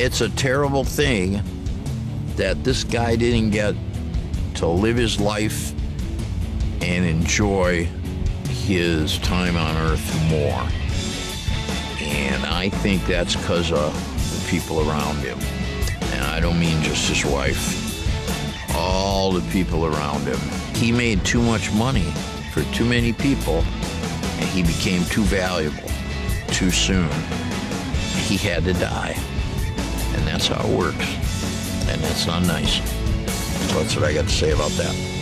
it's a terrible thing that this guy didn't get to live his life and enjoy his time on earth more. And I think that's because of the people around him. And I don't mean just his wife, all the people around him. He made too much money for too many people, and he became too valuable too soon. He had to die. And that's how it works. And that's not nice. So that's what I got to say about that.